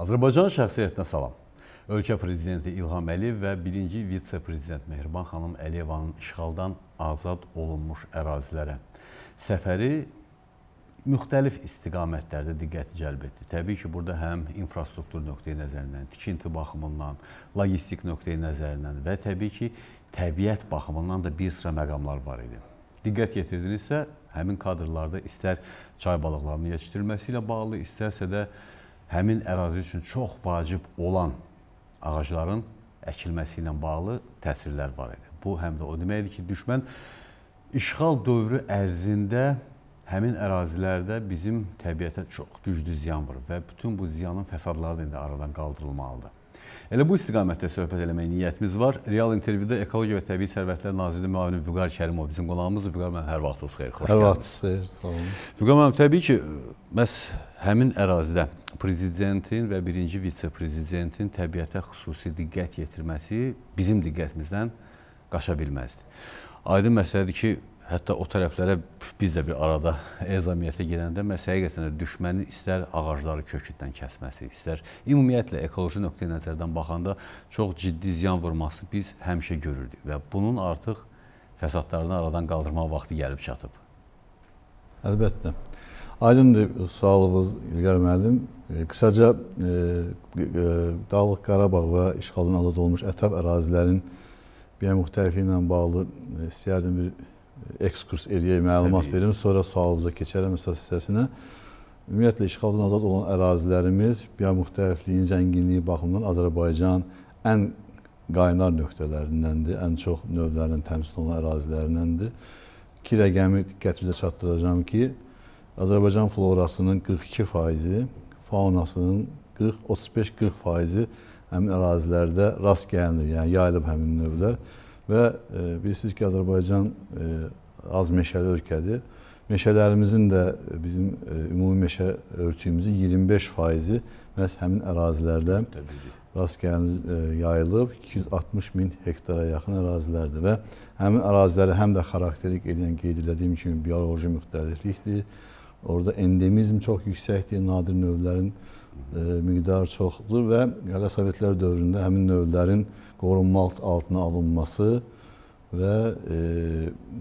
Azərbaycan şəxsiyyətinə salam. Ölkə prezidenti İlham Əliyev və birinci vitse-prezident Mehriban xanım Əliyevanın işğaldan azad olunmuş ərazilərə səfəri müxtəlif istiqamətlərdə diqqəti cəlb etdi. Təbii ki, burada həm infrastruktur nöqteyi nəzərindən, tikinti baxımından, logistik nöqteyi nəzərindən və təbii ki, təbiət baxımından da bir sıra məqamlar var idi. Diqqət yetirdinizsə, həmin kadrlarda istər çay balıqlarının yetişdirilməsi ilə bağlı, istərsə də həmin ərazi üçün çox vacib olan ağacların əkilməsi ilə bağlı təsvirlər var idi. Bu həm də o deməkdir ki, düşmən işğal dövrü ərzində həmin ərazilərdə bizim təbiətə çox güclü ziyan vurub və bütün bu ziyanın fəsadları da indi aradan qaldırılmalıdır. Elə bu istiqamətdə söhbət eləmək niyyətimiz var. Real intervyuda Ekologiya və Təbii Sərvətlər Nazirinin müavini Vüqar Kərimov bizim qonağımızdır. Vüqar müəllim, hər vaxtınız xeyir, xoş hər gəldiniz. Hər vaxtınız xeyir, sağ olun. Vüqar müəllim, təbii ki, məhz həmin ərazidə prezidentin və birinci vitse-prezidentin təbiətə xüsusi diqqət yetirməsi bizim diqqətimizdən qaça bilməzdi. Aydın məsələdir ki, hətta o tərəflərə biz də bir arada ezamiyyətə gedəndə məhz həqiqətən də düşmənin istər ağacları kökündən kəsməsi, istər ümumiyyətlə ekoloji nöqteyi nəzərdən baxanda çox ciddi ziyan vurması biz həmişə görürdük və bunun artıq fəsadlarını aradan qaldırmaq vaxtı gəlib çatıb. Əlbəttə. Aydındır sualınız İlqar müəllim. Qısaca e, e, Dağlıq Qarabağ və işğaldan azad olmuş ətraf ərazilərin bir müxtəlifi ilə bağlı e, istəyərdim bir ekskurs eləyək, məlumat Təbii. verim, sonra sualınıza keçərəm əsas hissəsinə. Ümumiyyətlə işğaldan azad olan ərazilərimiz biomüxtəlifliyin zənginliyi baxımından Azərbaycan ən qaynar nöqtələrindəndir, ən çox növlərin təmsil olunan ərazilərindəndir. İki rəqəmi diqqətinizə çatdıracağam ki, Azərbaycan florasının 42 faizi, faunasının 40-35-40 faizi həmin ərazilərdə rast gəlinir, yəni yayılıb həmin növlər və e, bilirsiniz ki, Azərbaycan e, az meşəli ölkədir. Meşələrimizin də bizim e, ümumi meşə örtüyümüzün 25 faizi məhz həmin ərazilərdə rast gəlinir, e, yayılıb 260 min hektara yaxın ərazilərdir və həmin əraziləri həm də xarakterik edən qeyd etdiyim kimi bioloji müxtəliflikdir. Orada endemizm çox yüksəkdir, nadir növlərin e, miqdarı çoxdur və hələ Sovetlər dövründə həmin növlərin qorunma altına alınması və e,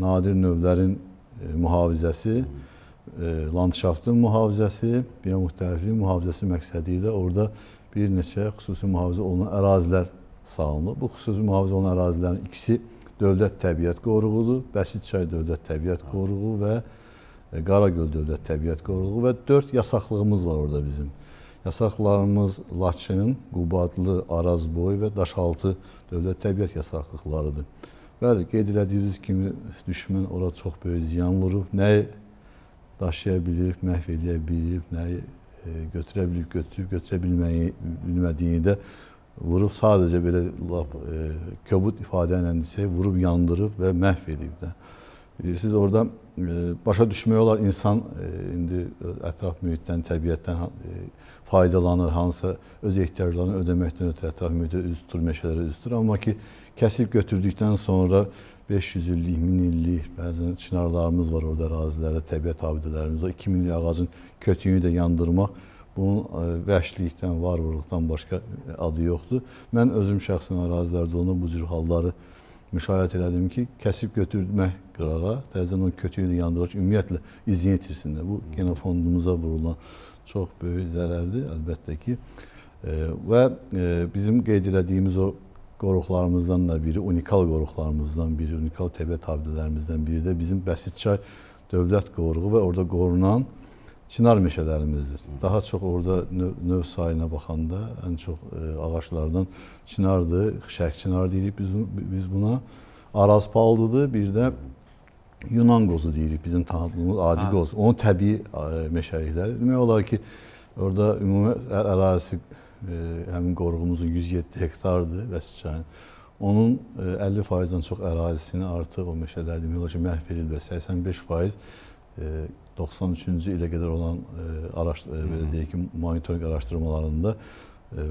nadir növlərin e, mühafizəsi, landşaftın mühafizəsi, biomüxtəlifliyin mühafizəsi məqsədi ilə orada bir neçə xüsusi mühafizə olunan ərazilər salınıb. Bu xüsusi mühafizə olunan ərazilərin ikisi Dövlət Təbiət Qoruğudur, Bəsit çay Dövlət Təbiət Qoruğu və Qaragöl Dövlət Təbiət Qoruğu və 4 yasaqlığımız var orada bizim. Yasaqlarımız Laçın, Qubadlı, Arazboy və Daşaltı dövlət təbiət yasaqlıqlarıdır. Bəli, qeyd elədiyiniz kimi düşmən ora çox böyük ziyan vurub. Nəyi daşıya bilib, məhv edə bilib, nəyi e, götürə bilib, götürüb, götürə bilməyi, bilmədiyini də vurub sadəcə belə lap e, köbud ifadə ilə desək, vurub yandırıb və məhv edib də. Siz orada e, başa düşmək olar insan e, indi ətraf mühitdən, təbiətdən e, faydalanır, hansısa öz ehtiyaclarını ödəməkdən ötürü ətraf mühitə üz tutur, meşələrə üz tutur. Amma ki, kəsib götürdükdən sonra 500 illik, 1000 illik bəzən çinarlarımız var orada ərazilərdə, təbiət abidələrimiz var. 2000 illik ağacın kötüyünü də yandırmaq bunun e, vəhşilikdən, varlıqdan başqa adı yoxdur. Mən özüm şəxsən ərazilərdə onu bu cür halları müşahidə elədim ki, kəsib götürmək qırağa, təzədən o kötüyünü yandıraq, ümumiyyətlə izini itirsinlər. Bu genofondumuza vurulan çox böyük zərərdir əlbəttə ki. Və e, bizim qeyd etdiyimiz o qoruqlarımızdan da biri, unikal qoruqlarımızdan biri, unikal təbiət abidələrimizdən biri də bizim Bəsitçay dövlət qoruğu və orada qorunan çinar meşələrimizdir. Daha çox orada növ, növ sayına baxanda ən çox e, ağaclardan çinardır, şərq çinar deyirik biz biz buna. Araz palıdır, bir də Yunan qozu deyirik bizim tanıdığımız adi qoz. Onun təbii meşəlikləri. Demək olar ki, orada ümumi ərazisi e, həmin qoruğumuzun 107 hektardır Vəsiçayın. Onun 50%-dən e, çox ərazisini artıq o meşələr demək olar ki, məhv edilib və 85% 93-cü e, ilə qədər olan araşdırma belə deyək ki, monitorinq araşdırmalarında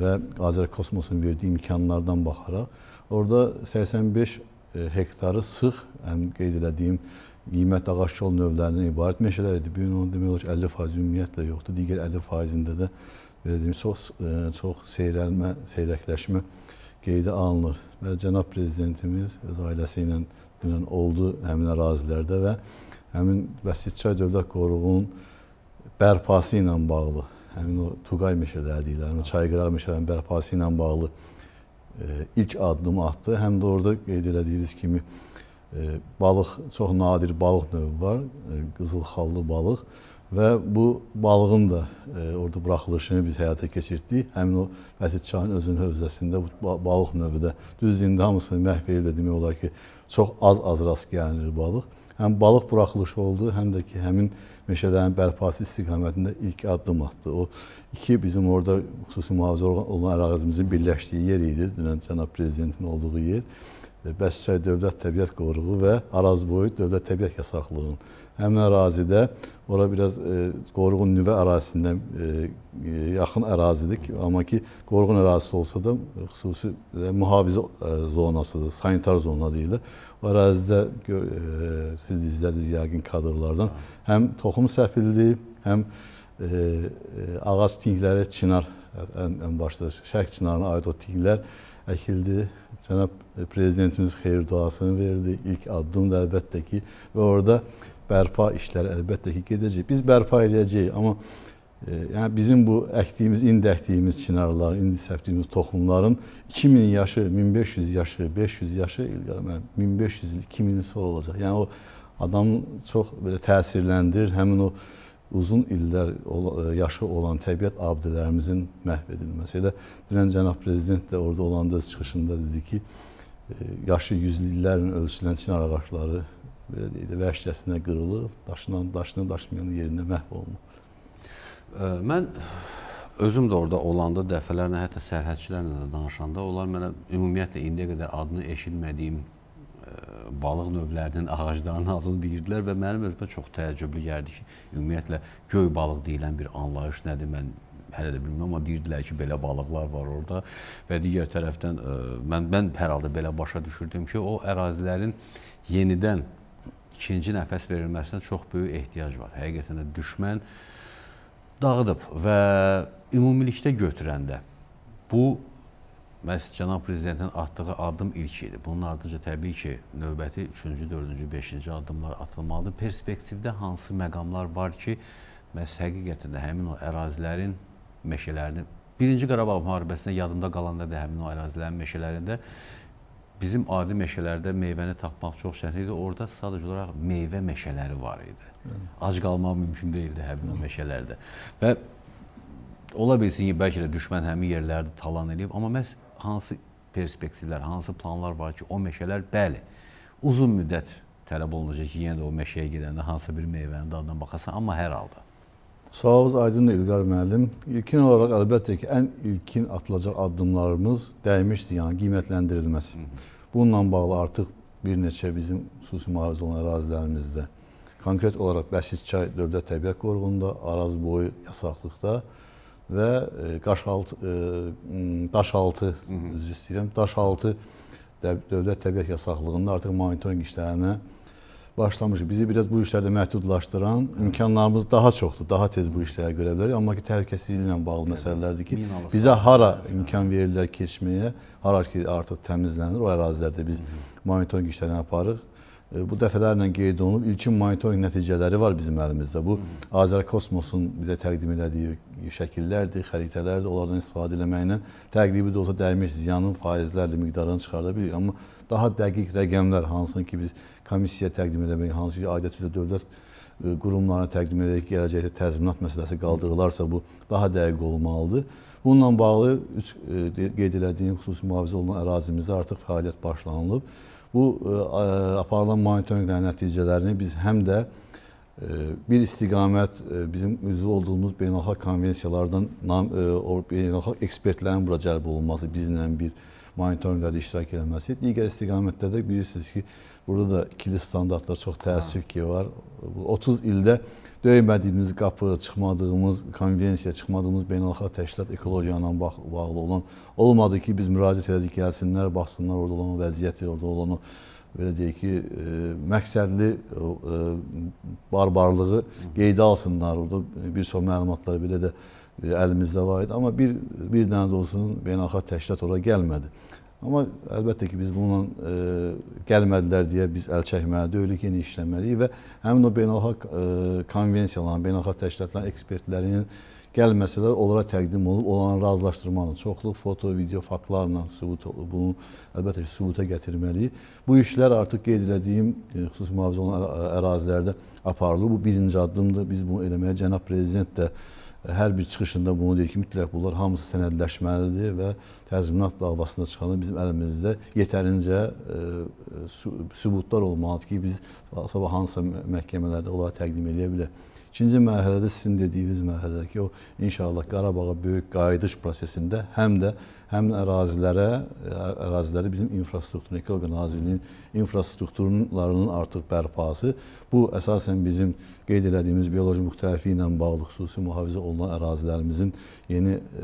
və Azərkosmosun verdiyi imkanlardan baxaraq orada 85 hektarı sıx, həm qeyd elədiyim qiymət ağac kol növlərindən ibarət meşələr idi. Bu gün onu demək olar ki, 50% ümumiyyətlə yoxdur. Digər 50%-ində də belə deyim, çox çox seyrəlmə, seyrəkləşmə qeydə alınır və cənab prezidentimiz öz ailəsi ilə dünən oldu həmin ərazilərdə və həmin Bəsitçay Dövlət Qoruğunun bərpası ilə bağlı, həmin o Tuqay meşələri deyirlər, həmin Çayqıraq meşələrinin bərpası ilə bağlı e, ilk addımı atdı. Həm də orada qeyd elədiyiniz kimi e, balıq, çox nadir balıq növü var, e, qızıl xallı balıq və bu balığın da e, orada buraxılışını biz həyata keçirtdik. Həmin o Bəsit çayın özünün hövzəsində bu balıq növü də düz indi hamısını məhv edildi demək olar ki, çox az-az rast gəlinir balıq. Həm balıq buraxılışı oldu, həm də ki, həmin meşələrin bərpası istiqamətində ilk addım atdı. O iki bizim orada xüsusi mühafizə olan ərazimizin birləşdiyi yer idi, dünən cənab prezidentin olduğu yer. Bəsçay Dövlət Təbiət Qoruğu və Arazboyu Dövlət Təbiət Yasaqlığının həmin ərazidə ora biraz e, qoruğun nüvə ərazisindən e, e, yaxın ərazidir, amma ki qoruğun ərazisi olsa da xüsusi e, mühafizə e, zonasıdır, sanitar zona deyilir. O ərazidə gör, e, siz izlədiniz yəqin kadrlardan həm toxum səpildi, həm e, e, ağac tingləri çinar ən, ən başda şərq çinarına aid o tinglər əkildi. Cənab prezidentimiz xeyir duasını verdi. İlk addım da əlbəttə ki və orada bərpa işləri əlbəttə ki gedəcək. Biz bərpa edəcəyik, amma e, yəni bizim bu əkdiyimiz, indi əkdiyimiz çinarlar, indi səpdiyimiz toxumların 2000 yaşı, 1500 yaşı, 500 yaşı ilgər mən 1500 il, 2000 il olacaq. Yəni o adam çox belə təsirləndirir. Həmin o uzun illər yaşı olan təbiət abidələrimizin məhv edilməsi. Elə dünən cənab prezident də orada olanda çıxışında dedi ki, e, yaşı yüzlü illərlə ölçülən çinar ağacları belə deyək, vəhşicəsinə qırılıb, daşınan, daşınan daşmayan yerində məhv olunub. Mən özüm də orada olanda dəfələrlə hətta sərhədçilərlə də danışanda onlar mənə ümumiyyətlə indiyə qədər adını eşitmədiyim balıq növlərinin ağaclarının adını deyirdilər və mənim özümə çox təəccüblü gəldi ki, ümumiyyətlə göy balıq deyilən bir anlayış nədir mən hələ də bilmirəm amma deyirdilər ki, belə balıqlar var orada və digər tərəfdən mən mən hər halda belə başa düşürdüm ki, o ərazilərin yenidən ikinci nəfəs verilməsinə çox böyük ehtiyac var. Həqiqətən də düşmən dağıdıb və ümumilikdə götürəndə bu məhz cənab prezidentin atdığı addım ilk idi. Bunun ardınca təbii ki, növbəti 3-cü, 4-cü, 5-ci addımlar atılmalıdır. Perspektivdə hansı məqamlar var ki, məhz həqiqətən də həmin o ərazilərin meşələrini Birinci Qarabağ müharibəsində yadımda qalan da həmin o ərazilərin meşələrində bizim adi meşələrdə meyvəni tapmaq çox çətin idi. Orada sadəcə olaraq meyvə meşələri var idi. Ac qalmaq mümkün deyildi həmin o meşələrdə. Və ola bilsin ki, bəlkə də düşmən həmin yerləri talan edib, amma məhz hansı perspektivlər, hansı planlar var ki, o meşələr bəli, uzun müddət tələb olunacaq ki, yenə də o meşəyə gedəndə hansı bir meyvənin dadına baxasan, amma hər halda. Sualınız aydındır İlqar müəllim. İlkin olaraq əlbəttə ki, ən ilkin atılacaq addımlarımız dəymiş ziyanın qiymətləndirilməsi. Bununla bağlı artıq bir neçə bizim xüsusi mühafizə olan ərazilərimizdə, konkret olaraq Bəsisçay Dövlət Təbiət Qoruğunda, Araz boyu yasaqlıqda və e, Qaşaltı e, Daşaltı üzr istəyirəm, Daşaltı Dövlət Təbiət Yasaqlığında artıq monitorinq işlərinə başlamışıq. Bizi biraz bu işlərdə məhdudlaşdıran imkanlarımız daha çoxdur. Daha tez bu işləri görə bilərik. Amma ki, təhlükəsizliklə bağlı məsələlərdir ki, bizə hara imkan verirlər keçməyə, hara ki artıq təmizlənir, o ərazilərdə biz monitorinq işlərini aparırıq. E, bu dəfələrlə qeyd olunub. İlkin monitorinq nəticələri var bizim əlimizdə. Bu Azərkosmosun bizə təqdim elədiyi şəkillərdir, xəritələrdir. Onlardan istifadə etməklə təqribi də olsa dəymiş ziyanın faizlərlə miqdarını çıxarda bilirik. Amma daha dəqiq rəqəmlər hansını ki biz komissiyaya təqdim etmək, hansı ki aidiyyət üzrə dövlət e, qurumlarına təqdim edərək gələcəkdə təzminat məsələsi qaldırılarsa bu daha dəqiq olmalıdır. Bununla bağlı üç e, qeyd etdiyim xüsusi mühafizə olunan ərazimizdə artıq fəaliyyət başlanılıb. Bu e, aparılan monitorinqlərin nəticələrini biz həm də bir istiqamət bizim üzv olduğumuz beynəlxalq konvensiyalardan beynəlxalq ekspertlərin bura cəlb olunması bizlə bir monitorinqlərdə iştirak etməsi. Digər istiqamətdə də bilirsiniz ki, burada da ikili standartlar çox təəssüf ki var. 30 ildə döymədiyimiz qapı, çıxmadığımız konvensiya, çıxmadığımız beynəlxalq təşkilat ekologiya ilə bağlı olan olmadı ki, biz müraciət edirik, gəlsinlər, baxsınlar orada olan vəziyyəti, orada olan o belə deyək ki, e, məqsədli e, barbarlığı qeydə alsınlar. Orada bir çox məlumatlar belə də əlimizdə var idi. Amma bir bir dənə də olsun beynəlxalq təşkilat ora gəlmədi. Amma əlbəttə ki, biz bununla e, gəlmədilər deyə biz əl çəkməli deyilik, yeni işləməliyik və həmin o beynəlxalq e, konvensiyaların, beynəlxalq təşkilatların ekspertlərinin gəlməsələr onlara təqdim olub, onların razılaşdırmanın çoxlu foto, video faktlarla sübut bunu əlbəttə ki, sübuta gətirməliyik. Bu işlər artıq qeyd etdiyim e, xüsusi mühafizə olunan ərazilərdə aparılır. Bu birinci addımdır. Biz bunu eləməyə cənab prezident də hər bir çıxışında bunu deyir ki, mütləq bunlar hamısı sənədləşməlidir və təzminat davasında çıxanda bizim əlimizdə yetərincə e, sübutlar olmalıdır ki, biz sabah hansısa məhkəmələrdə onları təqdim edə bilək. İkinci mərhələdə sizin dediyiniz mərhələdəki o inşallah Qarabağa böyük qayıdış prosesində həm də həmin ərazilərə, əraziləri bizim infrastruktur, Ekologiya Nazirliyinin infrastrukturlarının artıq bərpası bu əsasən bizim qeyd etdiyimiz bioloji müxtəlifliyi ilə bağlı xüsusi mühafizə olunan ərazilərimizin yeni e,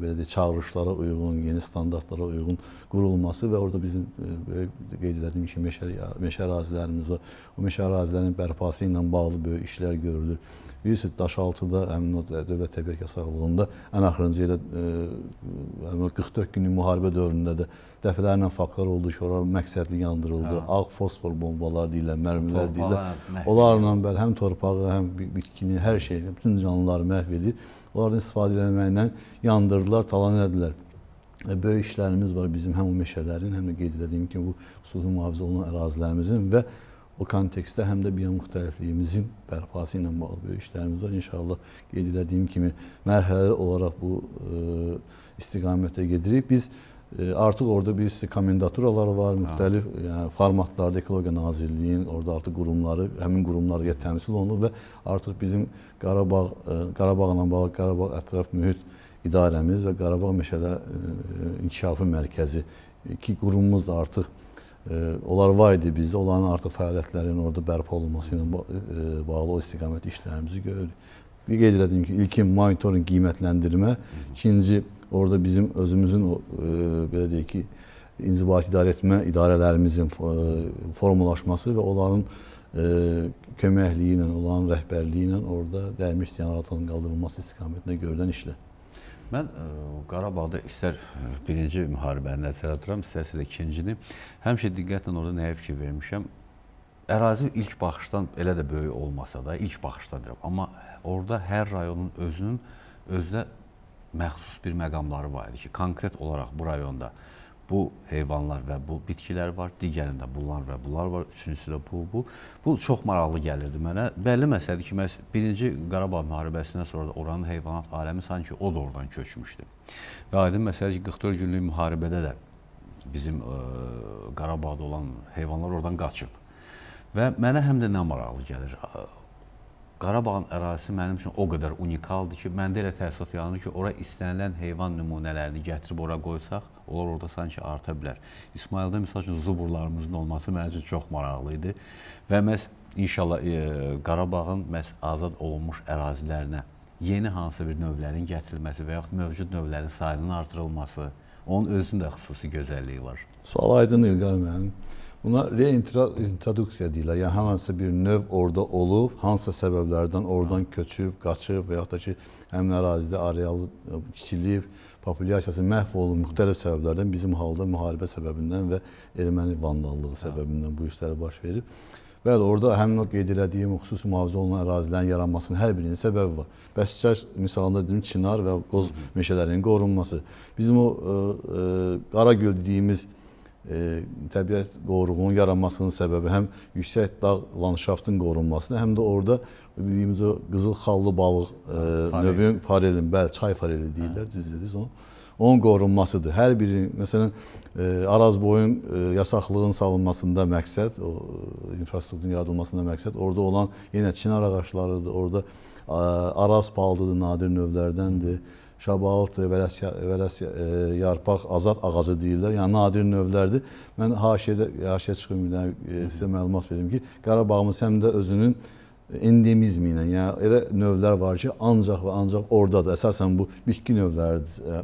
belə deyək çağırışlara uyğun, yeni standartlara uyğun qurulması və orada bizim e, qeyd etdiyim kimi meşə meşə ərazilərimiz var. O meşə ərazilərinin bərpası ilə bağlı böyük işlər görülür. Bilirsiniz, Daşaltıda həmin o dövlət təbiət yasaklığında ən axırıncı elə e, həmin 44 günlük müharibə dövründə də dəfələrlə faktlar oldu ki, ora məqsədli yandırıldı. Hə. Ağ fosfor bombalar deyilən, mərmilər deyilən. Onlarla bəli həm torpağı, həm bitkini, hər şeyi, bütün canlıları məhv edib, onların istifadə etməklə yandırdılar, talan edildilər. E, böyük işlərimiz var bizim həm o meşələrin, həm də qeyd etdiyim kimi bu xüsusi mühafizə olunan ərazilərimizin və o kontekstdə həm də biomuxtəlifliyimizin bərpası ilə bağlı böyük işlərimiz var. İnşallah qeyd etdiyim kimi mərhələli olaraq bu ə, e, istiqamətə gedirik. Biz ə, e, artıq orada bir komendanturalar var, müxtəlif ha. yəni formatlarda Ekologiya Nazirliyinin orada artıq qurumları, həmin qurumlar təmsil olunur və artıq bizim Qarabağ ə, e, Qarabağla bağlı Qarabağ ətraf mühit idarəmiz və Qarabağ Meşədə İnkişafı Mərkəzi iki qurumumuz da artıq Onlar var idi bizdə, onların artıq fəaliyyətlərinin orada bərpa olunması ilə bağlı o istiqamət işlərimizi görürük. Qeyd elədim ki, ilkin monitorinq qiymətləndirmə, ikinci orada bizim özümüzün o belə deyək ki, inzibati idarə etmə idarələrimizin formalaşması və onların köməkliyi ilə, onların rəhbərliyi ilə orada dəymiş ziyan qaldırılması istiqamətində görülən işlər. Mən ə, e, Qarabağda istər birinci müharibəni nəzərə tuturam, istərsə də ikincini həmişə diqqətlə orada nəyə fikir vermişəm. Ərazi ilk baxışdan elə də böyük olmasa da, ilk baxışdan deyirəm, amma orada hər rayonun özünün özünə məxsus bir məqamları var idi ki, konkret olaraq bu rayonda bu heyvanlar və bu bitkilər var, digərində bunlar və bunlar var, üçüncüsü də bu, bu. Bu çox maraqlı gəlirdi mənə. Bəlli məsələdir ki, məs birinci Qarabağ müharibəsindən sonra da oranın heyvanat aləmi sanki o da oradan köçmüşdü. Və aydın məsələdir ki, 44 günlük müharibədə də bizim ə, Qarabağda olan heyvanlar oradan qaçıb. Və mənə həm də nə maraqlı gəlir. Qarabağın ərazisi mənim üçün o qədər unikaldır ki, məndə elə təəssürat yaranır ki, ora istənilən heyvan nümunələrini gətirib ora qoysaq, onlar orada sanki arta bilər. İsmaildə misal üçün zuburlarımızın olması mənim üçün çox maraqlı idi və məhz inşallah e, Qarabağın məhz azad olunmuş ərazilərinə yeni hansı bir növlərin gətirilməsi və yaxud mövcud növlərin sayının artırılması, onun özünün də xüsusi gözəlliyi var. Sual aydın İlqar müəllim. Buna reintroduksiya deyirlər. Yəni hansısa bir növ orada olub, hansısa səbəblərdən oradan köçüb, qaçıb və yaxud da ki, həmin ərazidə arealı e, kiçilib, populyasiyası məhv olub müxtəlif səbəblərdən bizim halda müharibə səbəbindən və erməni vandallığı səbəbindən bu işlər baş verib. Bəli, orada həmin o qeyd etdiyim xüsusi mühafizə olunan ərazilərin yaranmasının hər birinin səbəbi var. Bəsçər misalında dedim Çinar və Qoz meşələrinin qorunması. Bizim o ə, e, ə, e, Qaragöl dediyimiz e, təbiət qoruğunun yaranmasının səbəbi həm yüksək dağ landşaftın qorunmasıdır, həm də orada dediyimiz o qızıl xallı balıq e, növün farelin, bəli, çay fareli deyirlər, hə. düz dediniz onu. Onun qorunmasıdır. Hər biri, məsələn, e, Arazboyun e, yasaqlığın salınmasında məqsəd, o e, infrastrukturun yaradılmasında məqsəd orada olan yenə çinar ağaclarıdır, orada e, Araz palıdır, nadir növlərdəndir. Hı şabalıt, vələs, vələs e, yarpaq, azad ağacı deyirlər. Yəni nadir növlərdir. Mən haşiyədə haşiyə çıxım bir e, sizə məlumat verim ki, Qarabağımız həm də özünün endemizmi ilə, yəni elə növlər var ki, ancaq və ancaq ordadır. Əsasən bu bitki növləridir. E,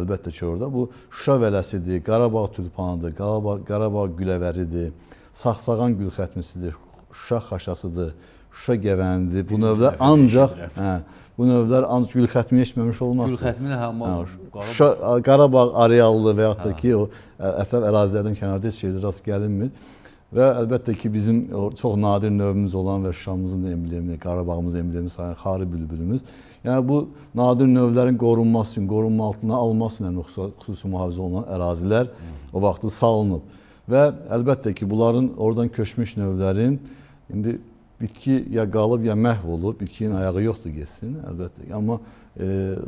əlbəttə ki, orada bu Şuşa vələsidir, Qarabağ tülpanıdır, Qarabağ, Qarabağ güləvəridir, Saxsağan gül xətmisidir, Şuşa xaşasıdır, Şuşa Gəvəndi. Bu növlər ancaq hə, bu növlər ancaq gül xətmi eşitməmiş olmaz. Gül xətmini Hə, Şuşa, Qarabağ areallı və yaxud da ki, o ətraf ərazilərdən kənarda heç yerdə rast gəlinmir. Və əlbəttə ki, bizim çox nadir növümüz olan və Şuşamızın emblemi, Qarabağımızın emblemi sayılan xarı bülbülümüz. Yəni bu nadir növlərin qorunması üçün, qorunma altına alınması üçün xüsusi, xüsusi mühafizə olunan ərazilər o vaxtı salınıb. Və əlbəttə ki, bunların oradan köçmüş növlərin indi bitki ya qalıb ya məhv olub, bitkinin ayağı yoxdur getsin, əlbəttə. Amma e,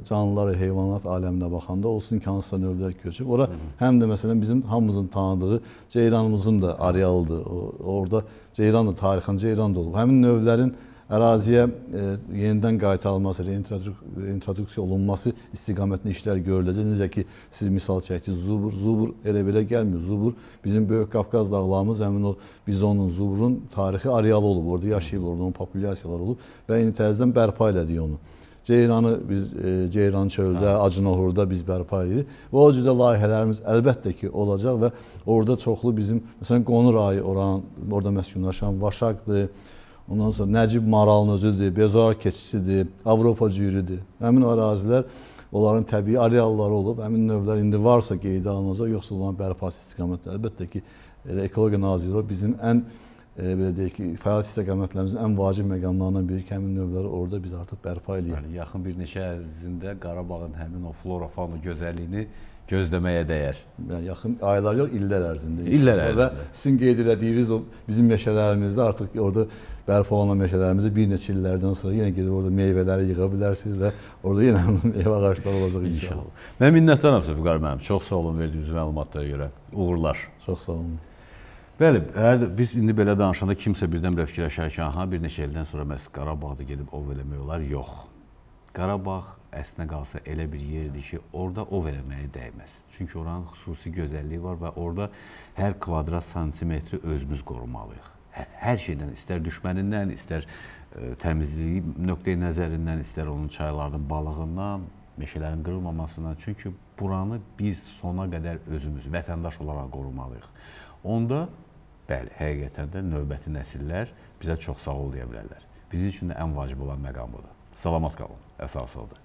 canlılar, heyvanat aləminə baxanda olsun ki, hansısa növlər köçüb. Ora həm də məsələn bizim hamımızın tanıdığı ceyranımızın da arealıdır. O, orada ceyran da tarixən ceyran da olub. Həmin növlərin əraziyə e, yenidən qaytarılması, reintroduksiya olunması istiqamətində işlər görüləcək. Necə ki, siz misal çəkdiniz, Zubur, Zubur elə belə gəlmir. Zubur bizim Böyük Qafqaz dağlarımız, həmin o bizonun, Zuburun tarixi arealı olub, orada yaşayıb, orada onun populyasiyalar olub və indi təzədən bərpa elədik onu. Ceyranı biz e, Ceyran çöldə, Acınahurda biz bərpa edirik. Və o cüzə layihələrimiz əlbəttə ki olacaq və orada çoxlu bizim məsələn Qonur ayı oran, orada məskunlaşan Vaşaqdır. Ondan sonra Nəcib Maralın özüdür, Bezar keçisidir, Avropa cüyürüdür. Həmin ərazilər onların təbii arealları olub. Həmin növlər indi varsa qeydə alınacaq, yoxsa onların bərpası istiqamətində əlbəttə ki, elə Ekologiya Nazirliyi bizim ən e, belə deyək ki, fəaliyyət istiqamətlərimizin ən vacib məqamlarından biri ki, həmin növləri orada biz artıq bərpa edirik. Yəni yaxın bir neçə ərzində Qarabağın həmin o flora fauna gözəlliyini gözləməyə dəyər. Yəni yaxın aylar yox, illər ərzində. İllər ərzində. Və sizin qeyd etdiyiniz o bizim meşələrimizdə artıq orada bərpa olunan meşələrimizdə bir neçə illərdən sonra yenə gedib orada meyvələri yığa bilərsiniz və orada yenə meyvə ağacları olacaq inşallah. İnşallah. Mən minnətdaram Vüqar müəllim. Çox sağ olun verdiyiniz məlumatlara görə. Uğurlar. Çox sağ olun. Bəli, əgər biz indi belə danışanda kimsə birdən-birə fikirləşər ki, aha bir neçə ildən sonra məhz Qarabağda gedib ov eləmək olar. Yox. Qarabağ əslinə qalsa elə bir yerdir ki, orada ov eləməyə dəyməz. Çünki oranın xüsusi gözəlliyi var və orada hər kvadrat santimetri özümüz qorumalıyıq. Hə- Hər şeydən, istər düşmənindən, istər ə, təmizliyi nöqteyi nəzərindən, istər onun çaylarının balığından, meşələrin qırılmamasından. Çünki buranı biz sona qədər özümüz vətəndaş olaraq qorumalıyıq. Onda bəli, həqiqətən də növbəti nəsillər bizə çox sağ ol deyə bilərlər. Bizim üçün də ən vacib olan məqam budur. Salamat qalın. Əsasıdır.